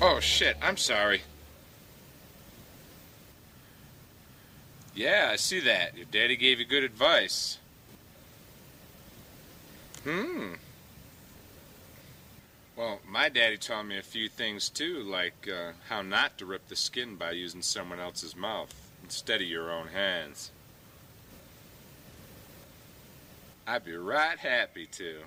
Oh, shit, I'm sorry. Yeah, I see that. Your daddy gave you good advice. Hmm. Well, my daddy taught me a few things too, like uh, how not to rip the skin by using someone else's mouth instead of your own hands. I'd be right happy to.